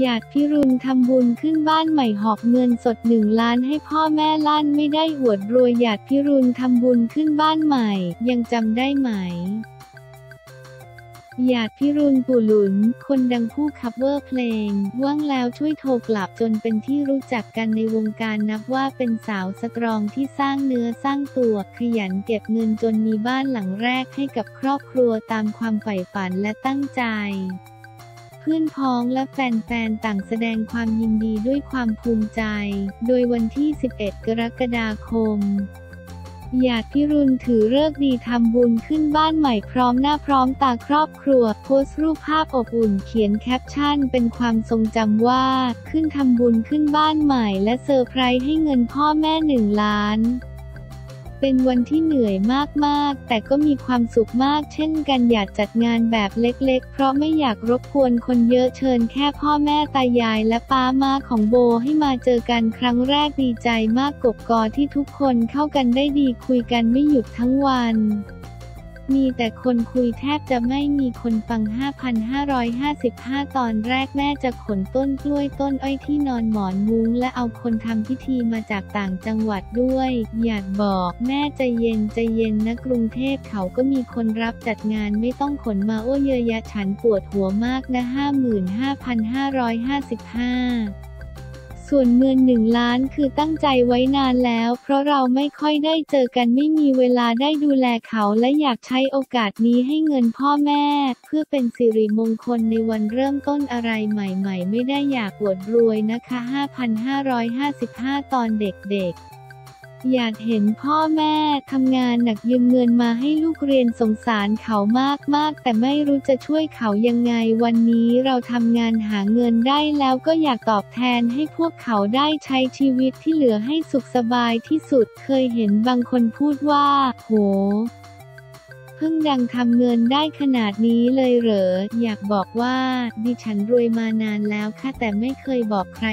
หยาดพิรุณทำบุญขึ้นบ้านใหม่หอบเงินสดหนึ่งล้านให้พ่อแม่ลั่นไม่ได้อวดรวยหยาดพิรุณทำบุญขึ้นบ้านใหม่ ยังจำได้ไหมหยาดพิรุณปู่หลุน คนดังผู้ cover เพลง ว่างแล้วช่วยโทรกลับจนเป็นที่รู้จักกันในวงการนับว่าเป็นสาว strong ที่สร้างเนื้อสร้างตัวขยันเก็บเงินจนมีบ้านหลังแรกให้กับครอบครัวตามความใฝ่ฝันและตั้งใจ เพื่อนพ้องและแฟนๆ ต่างแสดงความยินดีด้วยความภูมิใจ โดยวันที่ 11 กรกฎาคมหยาดพิรุณถือฤกษ์ดีทำบุญขึ้นบ้านใหม่พร้อมหน้าพร้อมตาครอบครัว โพสต์รูปภาพอบอุ่นเขียนแคปชั่นเป็นความทรงจำว่า ขึ้นทำบุญขึ้นบ้านใหม่และเซอร์ไพรส์ให้เงินพ่อแม่หนึ่งล้าน เป็นวันที่เหนื่อยมากๆ แต่ก็มีความสุขมากเช่นกันอยากจัดงานแบบเล็กๆ เพราะไม่อยากรบกวนคนเยอะเชิญแค่พ่อแม่ตายายและป้ามาของโบให้มาเจอกันครั้งแรกดีใจมากกบกอที่ทุกคนเข้ากันได้ดีคุยกันไม่หยุดทั้งวัน มีแต่คนคุยแทบจะไม่มีคนฟัง 5,555 ตอนแรกแม่จะขนต้นกล้วยต้นอ้อยที่นอนหมอนมุ้งและเอาคนทำพิธีมาจากต่างจังหวัดด้วย อยากบอกแม่ใจเย็นใจเย็นนะกรุงเทพเขาก็มีคนรับจัดงานไม่ต้องขนมาโอ้เยอะยะฉันปวดหัวมากนะ 55,555 ส่วนเงินหนึ่งล้านคือตั้งใจไว้นานแล้ว เพราะเราไม่ค่อยได้เจอกันไม่มีเวลาได้ดูแลเขาและอยากใช้โอกาสนี้ให้เงินพ่อแม่ เพื่อเป็นสิริมงคลในวันเริ่มต้นอะไรใหม่ ๆ ไม่ได้อยากอวดรวยนะคะ 5,555 ตอนเด็กๆ อยากเห็นพ่อแม่ทำงานหนักยืมเงินมาให้ลูกเรียนสงสารเขามากๆ แต่ไม่รู้จะช่วยเขายังไง วันนี้เราทำงานหาเงินได้แล้วก็อยากตอบแทนให้พวกเขาได้ใช้ชีวิตที่เหลือให้สุขสบายที่สุด เคยเห็นบางคนพูดว่า โห พิ่งดังทำเงินได้ขนาดนี้เลยเหรอ อยากบอกว่า ดิฉันรวยมานานแล้วค่ะแต่ไม่เคยบอกใคร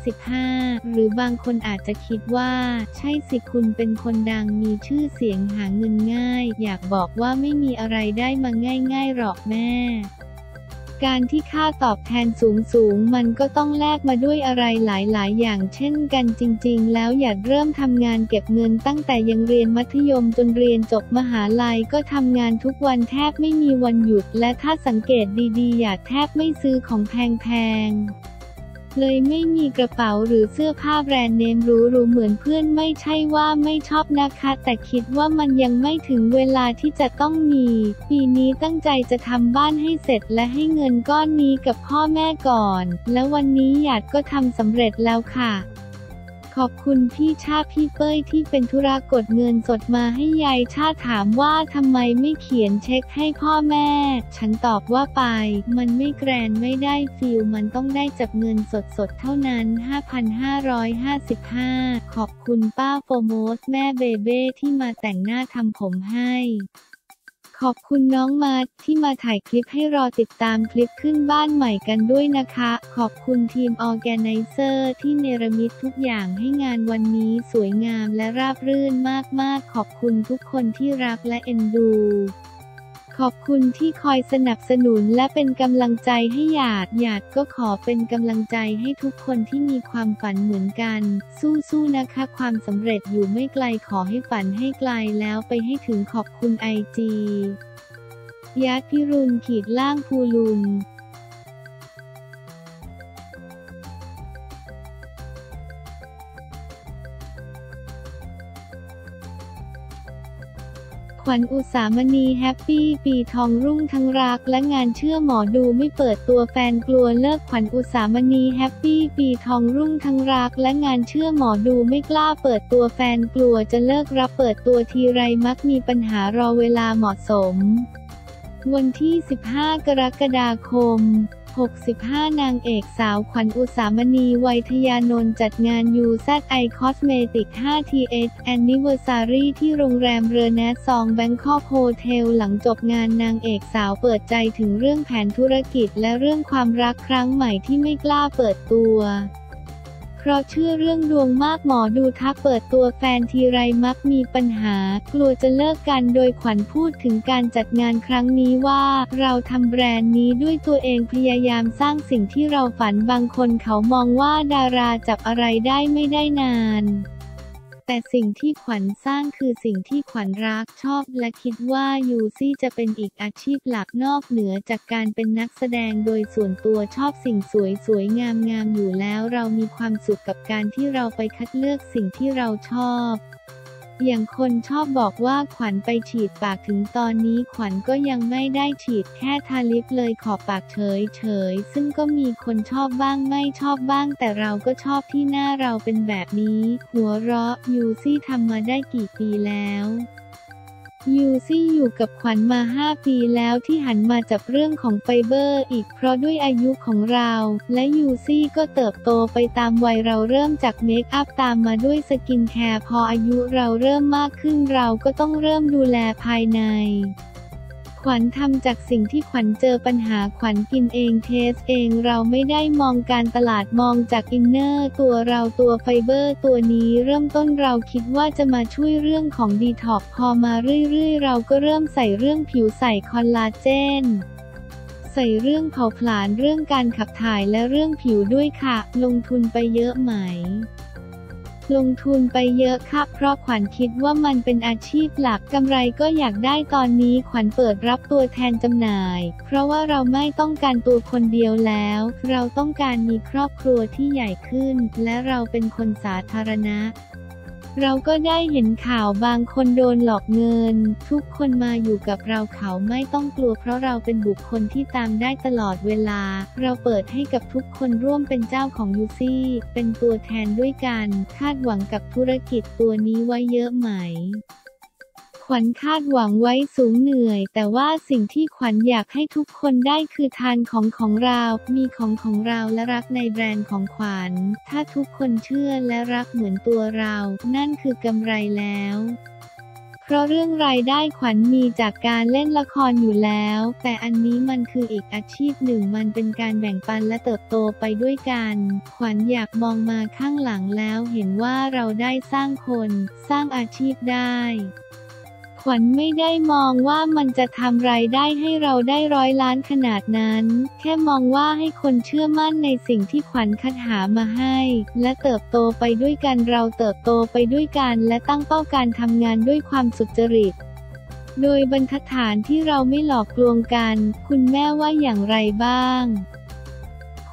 5,555 หรือบางคนอาจจะคิดว่า ใช่สิคุณเป็นคนดังมีชื่อเสียงหาเงินง่าย อยากบอกว่าไม่มีอะไรได้มาง่ายๆหรอกแม่ การที่ค่าตอบแทนสูงสูงมันก็ต้องแลกมาด้วยอะไรหลาย ๆ อย่างเช่นกันจริง ๆ แล้วอยากเริ่มทำงานเก็บเงินตั้งแต่ยังเรียนมัธยมจนเรียนจบมหาลัยก็ทำงานทุกวันแทบไม่มีวันหยุด และถ้าสังเกตดี ๆ อยากแทบไม่ซื้อของแพง ๆ เลยไม่มีกระเป๋าหรือเสื้อผ้าแบรนด์เนมหรูๆเหมือนเพื่อนไม่ใช่ว่าไม่ชอบนะคะ แต่คิดว่ามันยังไม่ถึงเวลาที่จะต้องมี ปีนี้ตั้งใจจะทำบ้านให้เสร็จและให้เงินก้อนนี้กับพ่อแม่ก่อน และวันนี้หยาดก็ทำสำเร็จแล้วค่ะ ขอบคุณพี่ชาพี่เป้ยที่เป็นธุระกดเงินสดมาให้ยายชาถามว่าทำไมไม่เขียนเช็คให้พ่อแม่ ฉันตอบว่าไป มันไม่แกรนไม่ได้ฟิลมันต้องได้จับเงินสดสดเท่านั้น 5,555 ขอบคุณป้าโฟโมสแม่เบเบ้ที่มาแต่งหน้าทำผมให้ ขอบคุณน้องมาร์ทที่มาถ่ายคลิปให้รอติดตามคลิปขึ้นบ้านใหม่กันด้วยนะคะ ขอบคุณทีมออแกไนเซอร์ที่เนรมิตทุกอย่างให้งานวันนี้สวยงามและราบรื่นมากๆ ขอบคุณทุกคนที่รักและเอ็นดู ขอบคุณที่คอยสนับสนุนและเป็นกำลังใจให้หยาด หยาดก็ขอเป็นกำลังใจให้ทุกคนที่มีความฝันเหมือนกัน สู้ๆนะคะ ความสำเร็จอยู่ไม่ไกลขอให้ฝันให้ไกลแล้วไปให้ถึงขอบคุณ IG หยาดพิรุณขีดล่างปู่หลุน ขวัญอุสามณี happy ปีทองรุ่งทั้งรักและงานเชื่อหมอดูไม่เปิดตัวแฟนกลัวเลิกขวัญอุสามณี happy ปีทองรุ่งทั้งรักและงานเชื่อหมอดูไม่กล้าเปิดตัวแฟนกลัวจะเลิกรับเปิดตัวทีไรมักมีปัญหารอเวลาเหมาะสม วันที่ 15 กรกฎาคม 65 นางเอกสาวขวัญอุสามณีไวยทยานนท์จัดงาน UZI Cosmetic 5TH Anniversary ที่โรงแรม Renaissance Bangkok Hotel หลังจบงานนางเอกสาวเปิดใจถึงเรื่องแผนธุรกิจและเรื่องความรักครั้งใหม่ที่ไม่กล้าเปิดตัว เพราะเชื่อเรื่องดวงมากหมอดูทักเปิดตัวแฟนทีไรมักมีปัญหา กลัวจะเลิกกันโดยขวัญพูดถึงการจัดงานครั้งนี้ว่า เราทำแบรนด์นี้ด้วยตัวเองพยายามสร้างสิ่งที่เราฝันบางคนเขามองว่าดาราจับอะไรได้ไม่ได้นาน แต่สิ่งที่ขวัญสร้างคือสิ่งที่ขวัญรักชอบ และคิดว่ายูซี่จะเป็นอีกอาชีพหลักนอกเหนือจากการเป็นนักแสดงโดยส่วนตัวชอบสิ่งสวยสวยงามงามอยู่แล้วเรามีความสุขกับการที่เราไปคัดเลือกสิ่งที่เราชอบ อย่างคนชอบบอกว่าขวัญไปฉีดปากถึงตอนนี้ขวัญก็ยังไม่ได้ฉีดแค่ทา lip เลยขอบปากเฉยเฉยซึ่งก็มีคนชอบบ้างไม่ชอบบ้าง แต่เราก็ชอบที่หน้าเราเป็นแบบนี้ หัวเราะยูซี่ทำมาได้กี่ปีแล้ว ยูซี่อยู่กับขวัญมา 5 ปีแล้วที่หันมาจับเรื่องของไฟเบอร์อีกเพราะด้วยอายุของเรา และยูซี่ก็เติบโตไปตามวัยเราเริ่มจาก makeup ตามมาด้วย skincare พออายุเราเริ่มมากขึ้นเราก็ต้องเริ่มดูแลภายใน ขวัญทำจากสิ่งที่ขวัญเจอปัญหาขวัญกินเอง test เองเราไม่ได้มองการตลาดมองจาก inner ตัวเราตัวไฟเบอร์ตัวนี้เริ่มต้นเราคิดว่าจะมาช่วยเรื่องของดีท็อกพอมาเรื่อยๆ เราก็เริ่มใส่เรื่องผิวใส่คอลลาเจนใส่เรื่องเผาผลาญเรื่องการขับถ่ายและเรื่องผิวด้วยค่ะ ลงทุนไปเยอะไหม ลงทุนไปเยอะค่ะเพราะขวัญคิดว่ามันเป็นอาชีพหลักกำไรก็อยากได้ตอนนี้ขวัญเปิดรับตัวแทนจำหน่าย เพราะว่าเราไม่ต้องการตัวคนเดียวแล้ว เราต้องการมีครอบครัวที่ใหญ่ขึ้น และเราเป็นคนสาธารณะ เราก็ได้เห็นข่าวบางคนโดนหลอกเงิน ทุกคนมาอยู่กับเราเขาไม่ต้องกลัวเพราะเราเป็นบุคคลที่ตามได้ตลอดเวลา เราเปิดให้กับทุกคนร่วมเป็นเจ้าของยูซี่ เป็นตัวแทนด้วยกัน คาดหวังกับธุรกิจตัวนี้ไว้เยอะไหม ขวัญคาดหวังไว้สูงเหนื่อย แต่ว่าสิ่งที่ขวัญอยากให้ทุกคนได้คือทานของของเรา มีของของเราและรักในแบรนด์ของขวัญ ถ้าทุกคนเชื่อและรักเหมือนตัวเรา นั่นคือกำไรแล้วเพราะเรื่องรายได้ขวัญมีจากการเล่นละครอยู่แล้ว แต่อันนี้มันคืออีกอาชีพหนึ่ง มันเป็นการแบ่งปันและเติบโตไปด้วยกัน ขวัญอยากมองมาข้างหลังแล้วเห็นว่าเราได้สร้างคน สร้างอาชีพได้ ขวัญไม่ได้มองว่ามันจะทำรายได้ให้เราได้ร้อยล้านขนาดนั้น แค่มองว่าให้คนเชื่อมั่นในสิ่งที่ขวัญคัดหามาให้ และเติบโตไปด้วยกันเราเติบโตไปด้วยกันและตั้งเป้าการทำงานด้วยความสุจริตโดยบรรทัดฐานที่เราไม่หลอกลวงกัน คุณแม่ว่าอย่างไรบ้าง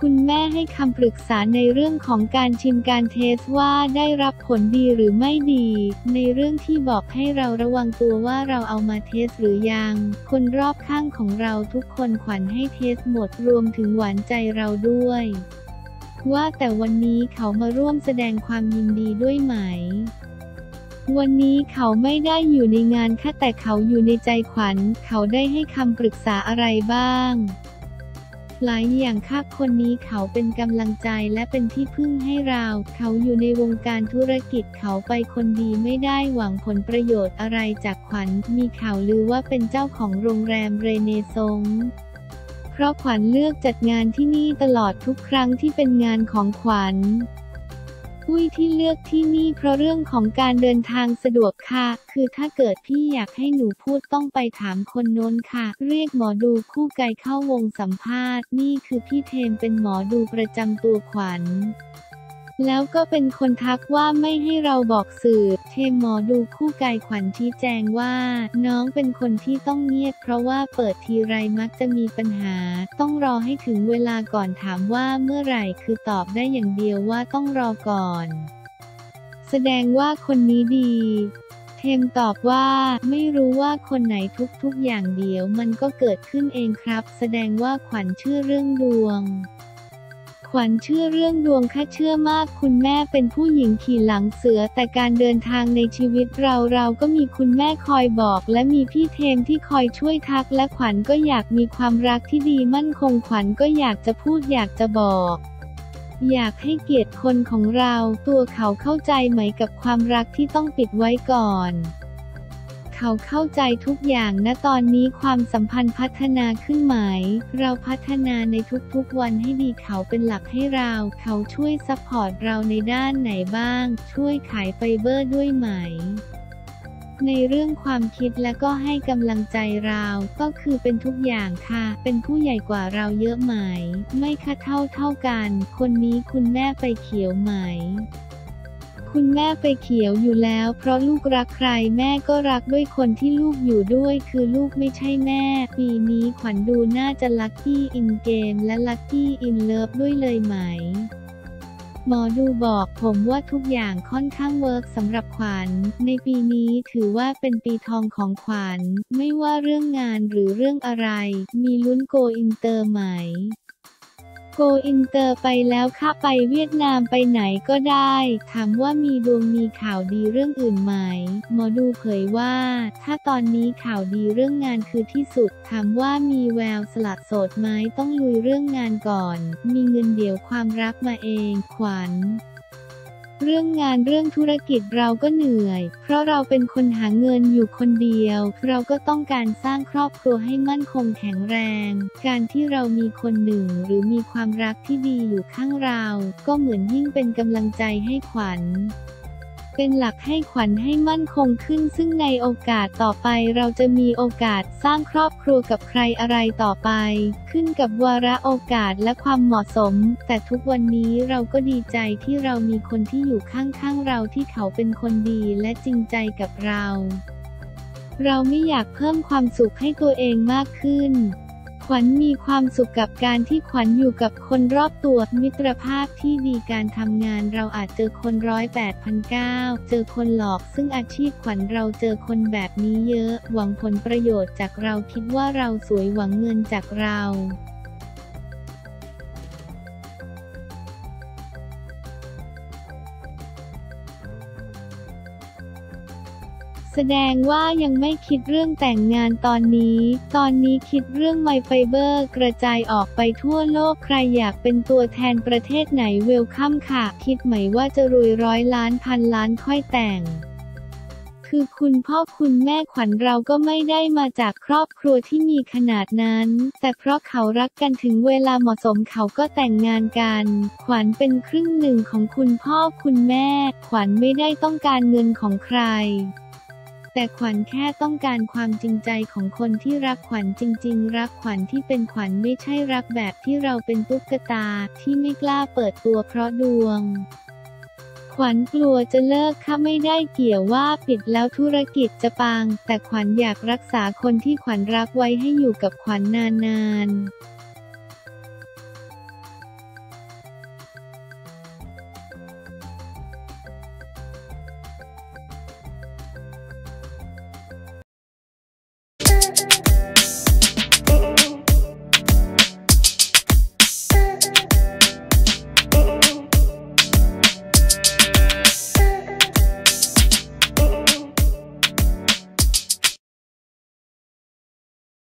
คุณแม่ให้คำปรึกษาในเรื่องของการชิมการเทสว่าได้รับผลดีหรือไม่ดี ในเรื่องที่บอกให้เราระวังตัวว่าเราเอามาเทสหรือยัง คนรอบข้างของเราทุกคนขวัญให้เทสหมดรวมถึงหวานใจเราด้วยว่าแต่วันนี้เขามาร่วมแสดงความยินดีด้วยไหม วันนี้เขาไม่ได้อยู่ในงานแค่แต่เขาอยู่ในใจขวัญ เขาได้ให้คำปรึกษาอะไรบ้าง หลายอย่างค่ะคนนี้เขาเป็นกำลังใจและเป็นที่พึ่งให้เรา เขาอยู่ในวงการธุรกิจเขาไปคนดีไม่ได้หวังผลประโยชน์อะไรจากขวัญ มีข่าวลือว่าเป็นเจ้าของโรงแรมเรเนซงเพราะขวัญเลือกจัดงานที่นี่ตลอดทุกครั้งที่เป็นงานของขวัญ อุ้ยที่เลือกที่นี่เพราะเรื่องของการเดินทางสะดวกค่ะ คือถ้าเกิดพี่อยากให้หนูพูดต้องไปถามคนโน้นค่ะ เรียกหมอดูคู่ไกลเข้าวงสัมภาษณ์ นี่คือพี่เทมเป็นหมอดูประจำตัวขวัญ แล้วก็เป็นคนทักว่าไม่ให้เราบอกสื่อ เทมหมอดูคู่กายขวัญชี้แจงว่า น้องเป็นคนที่ต้องเงียบเพราะว่าเปิดทีไรมักจะมีปัญหา ต้องรอให้ถึงเวลาก่อนถามว่าเมื่อไหร่คือตอบได้อย่างเดียวว่าต้องรอก่อน แสดงว่าคนนี้ดีเทมตอบว่าไม่รู้ว่าคนไหนทุกๆอย่างเดียวมันก็เกิดขึ้นเองครับ แสดงว่าขวัญเชื่อเรื่องดวง ขวัญเชื่อเรื่องดวงค่เชื่อมากคุณแม่เป็นผู้หญิงขี่หลังเสือ แต่การเดินทางในชีวิตเราเราก็มีคุณแม่คอยบอก และมีพี่เทมที่คอยช่วยทัก และขวัญก็อยากมีความรักที่ดีมั่นคงขวัญก็อยากจะพูดอยากจะบอกอยากให้เกียรติคนของเรา ตัวเขาเข้าใจไหมกับความรักที่ต้องปิดไว้ก่อน เขาเข้าใจทุกอย่างณตอนนี้ความสัมพันธ์พัฒนาขึ้นไหม เราพัฒนาในทุกๆวันให้ดีเขาเป็นหลักให้เรา เขาช่วย support เราในด้านไหนบ้าง ช่วยขายไฟเบอร์ด้วยไหมในเรื่องความคิดและก็ให้กำลังใจเรา ก็คือเป็นทุกอย่างค่ะ เป็นผู้ใหญ่กว่าเราเยอะไหม ไม่ค่ะเท่าเท่ากัน คนนี้คุณแม่ไฟเขียวไหม คุณแม่ไฟเขียวอยู่แล้ว เพราะลูกรักใครแม่ก็รักด้วยคนที่ลูกอยู่ด้วย คือลูกไม่ใช่แม่ ปีนี้ขวัญดูน่าจะ lucky in game และ lucky in love ด้วยเลยไหมหมอดูบอกผมว่าทุกอย่างค่อนข้าง work สำหรับขวัญ ในปีนี้ถือว่าเป็นปีทองของขวัญ ไม่ว่าเรื่องงานหรือเรื่องอะไร มีลุ้น go inter ไหม go inter ไปแล้วค่ะไปเวียดนามไปไหนก็ได้ ถามว่ามีดวงมีข่าวดีเรื่องอื่นไหม หมอดูเผยว่า ถ้าตอนนี้ข่าวดีเรื่องงานคือที่สุด ถามว่ามีแววสลัดโสดไหมต้องลุยเรื่องงานก่อน มีเงินเดี๋ยวความรักมาเอง ขวัญ เรื่องงานเรื่องธุรกิจเราก็เหนื่อย เพราะเราเป็นคนหาเงินอยู่คนเดียว เราก็ต้องการสร้างครอบครัวให้มั่นคงแข็งแรง การที่เรามีคนหนึ่งหรือมีความรักที่ดีอยู่ข้างเรา ก็เหมือนยิ่งเป็นกำลังใจให้ขวัญ เป็นหลักให้ขวัญให้มั่นคงขึ้น ซึ่งในโอกาสต่อไปเราจะมีโอกาสสร้างครอบครัวกับใครอะไรต่อไป ขึ้นกับวาระโอกาสและความเหมาะสม แต่ทุกวันนี้เราก็ดีใจที่เรามีคนที่อยู่ข้างๆเราที่เขาเป็นคนดีและจริงใจกับเรา เราไม่อยากเพิ่มความสุขให้ตัวเองมากขึ้น ขวัญมีความสุขกับการที่ขวัญอยู่กับคนรอบตัว มิตรภาพที่ดีการทำงานเราอาจเจอคนร้อยแปดพันเก้าเจอคนหลอกซึ่งอาชีพขวัญเราเจอคนแบบนี้เยอะ หวังผลประโยชน์จากเราคิดว่าเราสวยหวังเงินจากเรา ดงว่ายังไม่คิดเรื่องแต่งงานตอนนี้ ตอนนี้คิดเรื่องไมไฟเบอร์กระจายออกไปทั่วโลกใครอยากเป็นตัวแทนประเทศไหนเวลคัมค่ะ คิดไหมว่าจะรวยร้อยล้านพันล้านค่อยแต่งคือคุณพ่อคุณแม่ขวัญเราก็ไม่ได้มาจากครอบครัวที่มีขนาดนั้น แต่เพราะเขารักกันถึงเวลาเหมาะสมเขาก็แต่งงานกัน ขวัญเป็นครึ่งหนึ่งของคุณพ่อคุณแม่ ขวัญไม่ได้ต้องการเงินของใคร แต่ขวัญแค่ต้องการความจริงใจของคนที่รักขวัญจริง ๆ รักขวัญที่เป็นขวัญไม่ใช่รักแบบที่เราเป็นตุ๊กตาที่ไม่กล้าเปิดตัวเพราะดวง ขวัญกลัวจะเลิกค่ะไม่ได้เกี่ยวว่าปิดแล้วธุรกิจจะปัง แต่ขวัญอยากรักษาคนที่ขวัญรักไว้ให้อยู่กับขวัญนานๆ